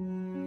Mm-hmm.